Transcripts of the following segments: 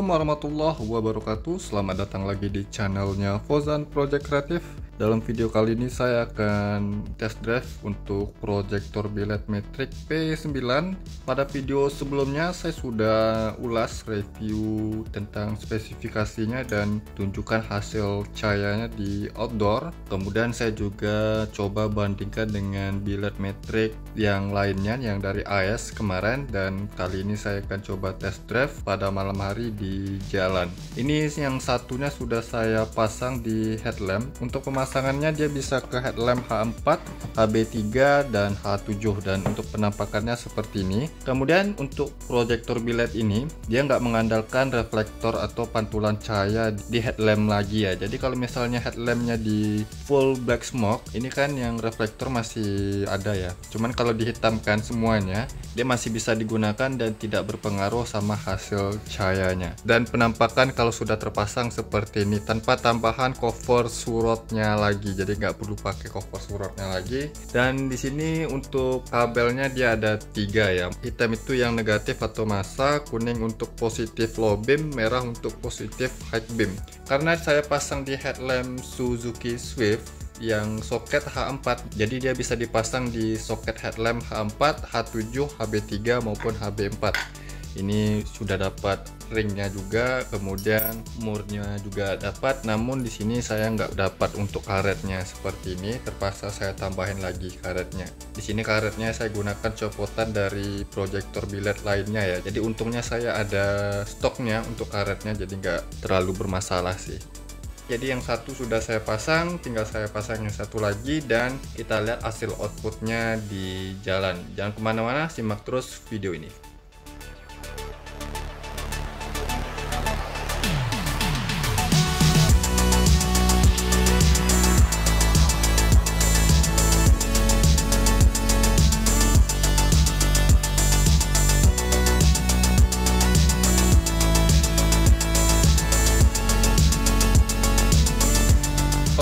Assalamualaikum warahmatullahi wabarakatuh. Selamat datang lagi di channelnya Fozan Project Kreatif Dalam video kali ini saya akan test drive untuk proyektor billet Matrix P9 Pada video sebelumnya saya sudah ulas review tentang spesifikasinya dan tunjukkan hasil cahayanya di outdoor. Kemudian saya juga coba bandingkan dengan billet Matrix yang lainnya yang dari AS kemarin. Dan kali ini saya akan coba test drive pada malam hari di jalan. Ini yang satunya sudah saya pasang di headlamp. Untuk pemasangannya dia bisa ke headlamp H4 HB3 dan H7 dan untuk penampakannya seperti ini. Kemudian untuk proyektor billet ini dia nggak mengandalkan reflektor atau pantulan cahaya di headlamp lagi ya. Jadi kalau misalnya headlampnya di full black smoke ini kan yang reflektor masih ada ya. Cuman kalau dihitamkan semuanya dia masih bisa digunakan dan tidak berpengaruh sama hasil cahaya cahayanya. Dan penampakan kalau sudah terpasang seperti ini tanpa tambahan cover surutnya lagi jadi nggak perlu pakai cover surutnya lagi. Dan di sini untuk kabelnya dia ada tiga ya. Hitam itu yang negatif atau masa kuning untuk positif low beam merah untuk positif high beam. Karena saya pasang di headlamp Suzuki Swift yang soket H4 jadi dia bisa dipasang di soket headlamp H4, H7, HB3 maupun HB4 ini sudah dapat ringnya juga kemudian murnya juga dapat. Namun di sini saya nggak dapat untuk karetnya seperti ini. Terpaksa saya tambahin lagi karetnya. Di sini karetnya saya gunakan copotan dari proyektor billet lainnya ya. Jadi untungnya saya ada stoknya untuk karetnya jadi nggak terlalu bermasalah sih. Jadi yang satu sudah saya pasang tinggal saya pasang yang satu lagi dan kita lihat hasil outputnya di jalan. Jangan ke mana-mana simak terus video ini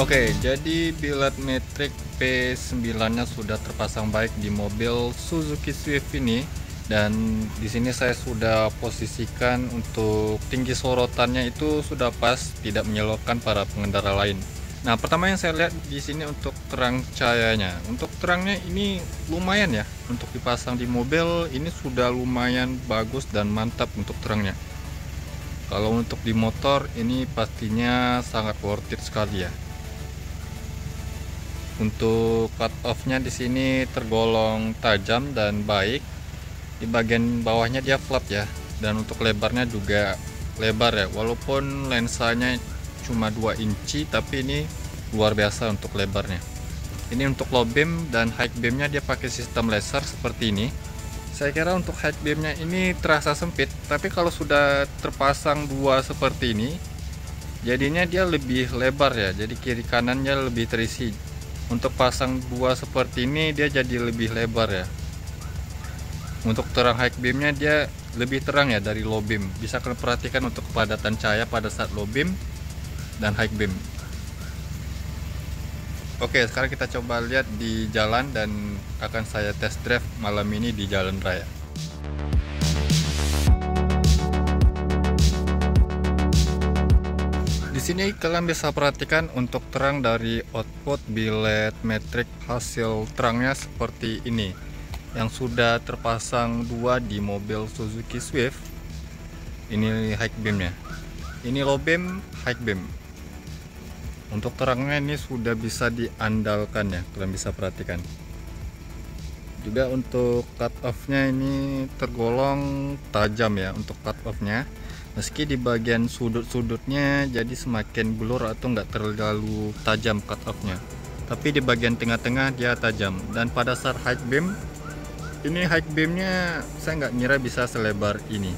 Oke, jadi billet Matrix P9 nya sudah terpasang baik di mobil Suzuki Swift ini dan di sini saya sudah posisikan untuk tinggi sorotannya itu sudah pas tidak menyelokkan para pengendara lain. Nah, pertama yang saya lihat di sini untuk terang cahayanya. Untuk terangnya ini lumayan ya untuk dipasang di mobil ini sudah lumayan bagus dan mantap untuk terangnya. Kalau untuk di motor ini pastinya sangat worth it sekali ya untuk cut off-nya di sini tergolong tajam dan baik. Di bagian bawahnya dia flat ya. Dan untuk lebarnya juga lebar ya. Walaupun lensanya cuma 2 inci tapi ini luar biasa untuk lebarnya. Ini untuk low beam dan high beamnya dia pakai sistem laser seperti ini. Saya kira untuk high beamnya ini terasa sempit tapi kalau sudah terpasang dua seperti ini jadinya dia lebih lebar ya. Jadi kiri kanannya lebih terisi untuk pasang dua seperti ini dia jadi lebih lebar ya. Untuk terang high beamnya dia lebih terang ya dari low beam. Bisa kalian perhatikan untuk kepadatan cahaya pada saat low beam dan high beam. Oke sekarang kita coba lihat di jalan dan akan saya test drive malam ini di jalan raya Di sini kalian bisa perhatikan untuk terang dari output billet matrix hasil terangnya seperti ini. Yang sudah terpasang dua di mobil Suzuki Swift. Ini high beamnya. Ini low beam high beam. Untuk terangnya ini sudah bisa diandalkan ya kalian bisa perhatikan. Juga untuk cut off nya ini tergolong tajam ya untuk cut off nya meski di bagian sudut-sudutnya jadi semakin blur atau enggak terlalu tajam cut off nya tapi di bagian tengah-tengah dia tajam. Dan pada saat high beam ini high beamnya saya nggak ngira bisa selebar ini.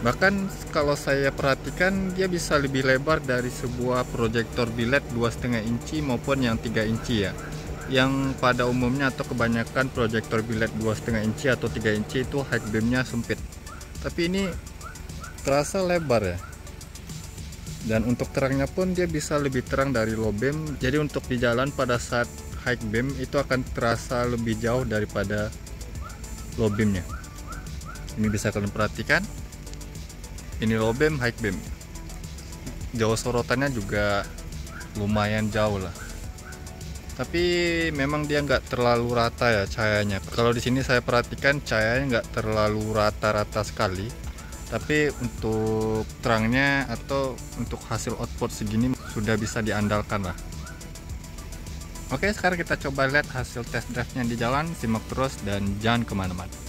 Bahkan kalau saya perhatikan dia bisa lebih lebar dari sebuah proyektor billet 2,5 inci maupun yang 3 inci ya. Yang pada umumnya atau kebanyakan proyektor billet 2,5 inci atau 3 inci itu high beamnya sempit. Tapi ini terasa lebar ya. Dan untuk terangnya pun dia bisa lebih terang dari low beam. Jadi untuk di jalan pada saat high beam itu akan terasa lebih jauh daripada low beamnya. Ini bisa kalian perhatikan. Ini low beam high beam. Jauh sorotannya juga lumayan jauh lah. Tapi memang dia nggak terlalu rata ya cahayanya. Kalau di sini saya perhatikan cahayanya nggak terlalu rata-rata sekali tapi untuk terangnya atau untuk hasil output segini sudah bisa diandalkan lah. Oke sekarang kita coba lihat hasil test drive nya di jalan simak terus dan jangan ke mana-mana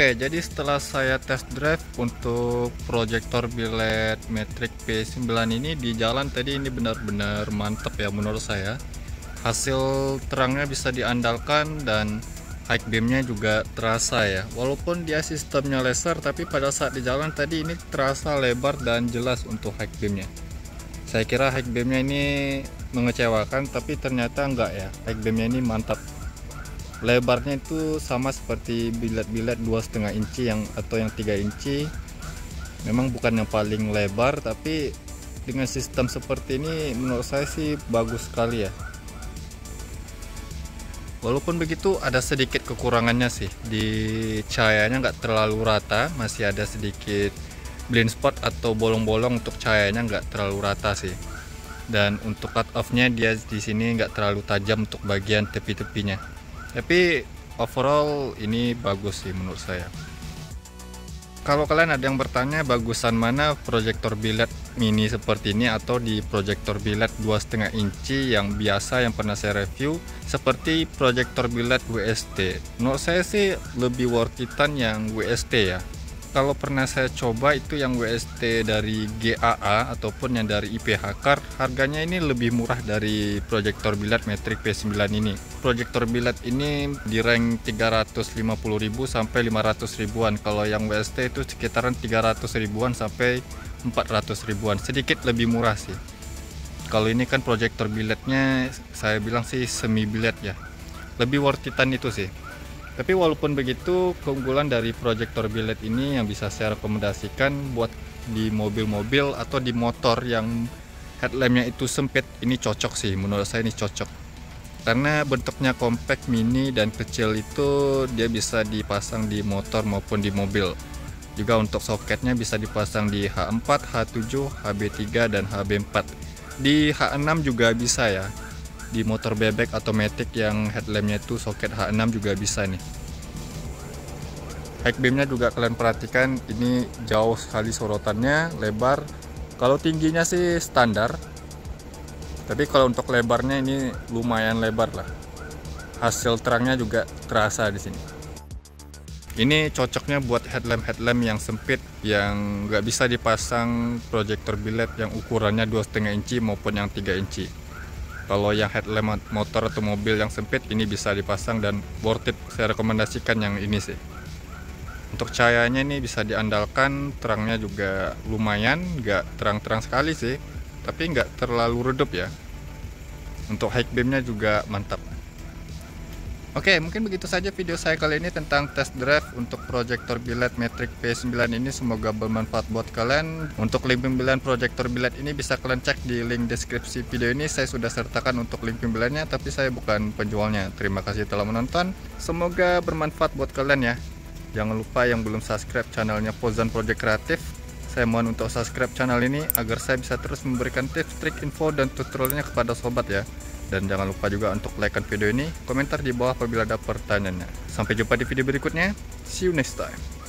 Oke, jadi setelah saya test drive untuk proyektor biled Matrix P9 ini di jalan tadi ini benar-benar mantap ya menurut saya. Hasil terangnya bisa diandalkan dan high beamnya juga terasa ya. Walaupun dia sistemnya laser tapi pada saat di jalan tadi ini terasa lebar dan jelas untuk high beamnya. Saya kira high beamnya ini mengecewakan tapi ternyata enggak ya. High beamnya ini mantap lebarnya itu sama seperti bilet-bilet dua setengah inci yang atau yang 3 inci. Memang bukan yang paling lebar tapi dengan sistem seperti ini menurut saya sih bagus sekali ya. Walaupun begitu ada sedikit kekurangannya sih. Di cahayanya nggak terlalu rata masih ada sedikit blind spot atau bolong-bolong untuk cahayanya nggak terlalu rata sih. Dan untuk cut off nya dia di sini nggak terlalu tajam untuk bagian tepi-tepinya tapi overall ini bagus sih menurut saya. Kalau kalian ada yang bertanya bagusan mana proyektor biled mini seperti ini atau di proyektor biled 2,5 inci yang biasa yang pernah saya review seperti proyektor biled WST menurut saya sih lebih worth itan yang WST ya kalau pernah saya coba itu yang WST dari GAA ataupun yang dari IPH Car harganya ini lebih murah dari proyektor biled Matrix P9 ini. Proyektor biled ini di rank 350.000 sampai 500 ribuan. Kalau yang WST itu sekitaran 300 ribuan sampai 400 ribuan. Sedikit lebih murah sih. Kalau ini kan proyektor bilednya saya bilang sih semi biled ya. Lebih worth itan itu sih tapi walaupun begitu, keunggulan dari proyektor biled ini yang bisa saya rekomendasikan buat di mobil-mobil atau di motor yang headlampnya itu sempit, ini cocok sih. Menurut saya ini cocok. Karena bentuknya compact, mini, dan kecil itu dia bisa dipasang di motor maupun di mobil. Juga untuk soketnya bisa dipasang di H4, H7, HB3, dan HB4. Di H6 juga bisa ya di motor bebek atau matic yang headlampnya itu soket H6 juga bisa nih. High juga kalian perhatikan ini jauh sekali sorotannya lebar. Kalau tingginya sih standar tapi kalau untuk lebarnya ini lumayan lebar lah. Hasil terangnya juga terasa di sini. Ini cocoknya buat headlamp headlamp yang sempit yang nggak bisa dipasang proyektor biled yang ukurannya 2,5 inci maupun yang 3 inci kalau yang headlamp motor atau mobil yang sempit ini bisa dipasang dan worth it. Saya rekomendasikan yang ini sih. Untuk cahayanya ini bisa diandalkan terangnya juga lumayan nggak terang-terang sekali sih. Tapi nggak terlalu redup ya. Untuk high beamnya juga mantap Oke, mungkin begitu saja video saya kali ini tentang test drive untuk proyektor biled Matrix P9 ini. Semoga bermanfaat buat kalian. Untuk link pembelian proyektor biled ini bisa kalian cek di link deskripsi video ini. Saya sudah sertakan untuk link pembeliannya, tapi saya bukan penjualnya. Terima kasih telah menonton. Semoga bermanfaat buat kalian ya. Jangan lupa yang belum subscribe channelnya Pozan Project Kreatif. Saya mohon untuk subscribe channel ini agar saya bisa terus memberikan tips, trik, info, dan tutorialnya kepada sobat ya. Dan jangan lupa juga untuk like video ini, komentar di bawah apabila ada pertanyaannya. Sampai jumpa di video berikutnya. See you next time.